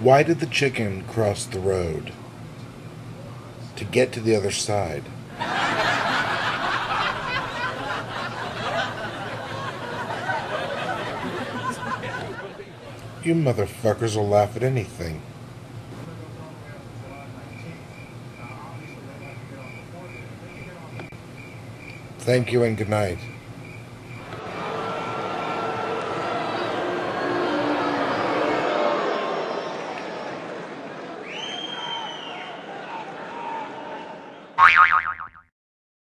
Why did the chicken cross the road? To get to the other side. You motherfuckers will laugh at anything. Thank you and good night. Oi, oi, oi.